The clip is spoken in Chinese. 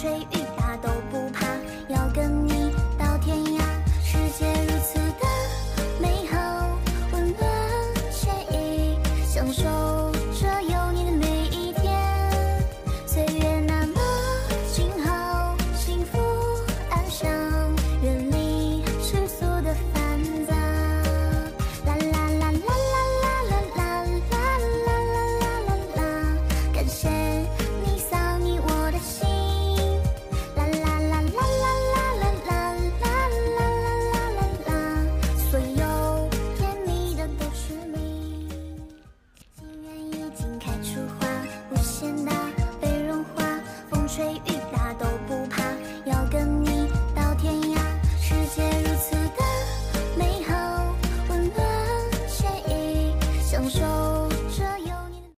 吹雨打都不风雨大都不怕，要跟你到天涯，世界如此的美好，温暖惬意，享受。